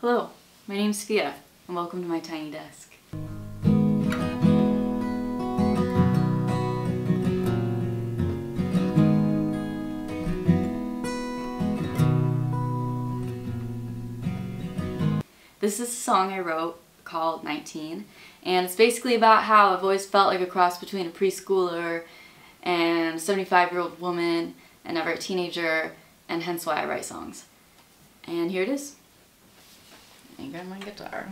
Hello, my name's Sophia, and welcome to my tiny desk. This is a song I wrote called 19, and it's basically about how I've always felt like a cross between a preschooler and a 75 year old woman and never a teenager, and hence why I write songs. And here it is. I got my guitar.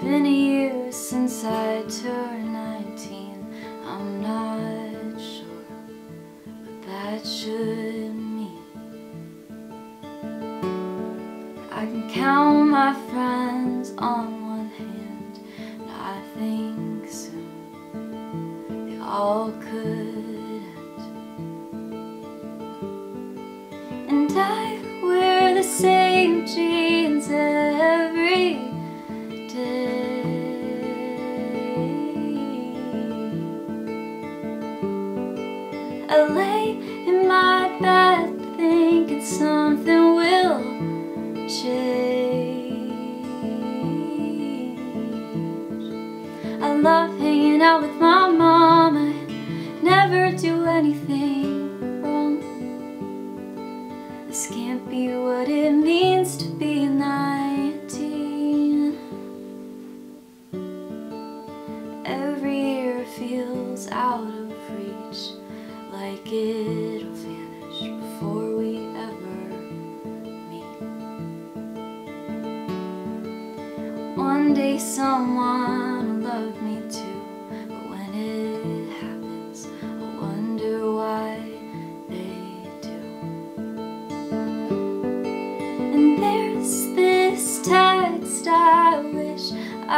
Been a year since I turned 19 I'm not sure But that should count my friends on one hand. And I think soon they all could. And I wear the same jeans every day. I love hanging out with my mom. I never do anything wrong. This can't be what it means to be 19. Every year feels out of reach like it'll vanish before we ever meet. One day someone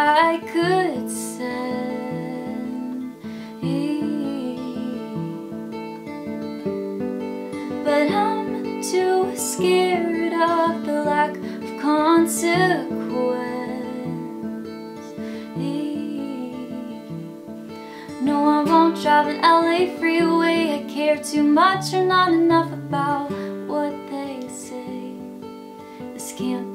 I could send. But I'm too scared of the lack of consequence. No, I won't drive an LA freeway. I care too much or not enough about what they say. This can't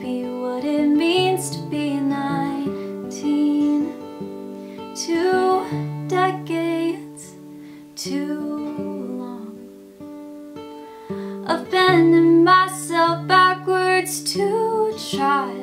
Of bending myself backwards to try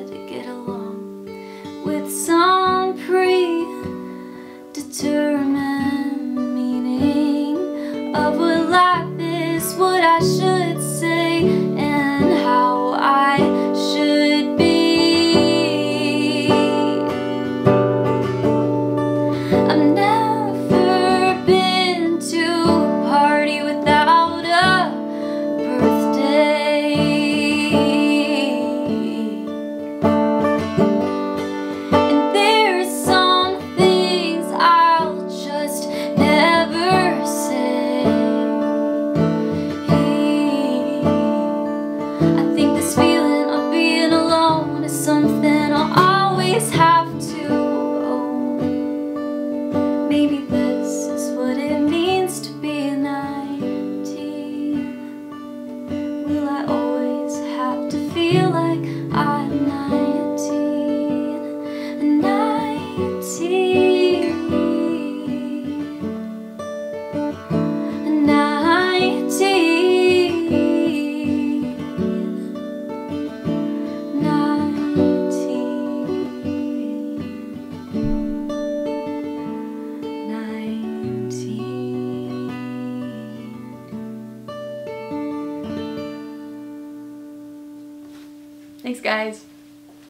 Thanks, guys.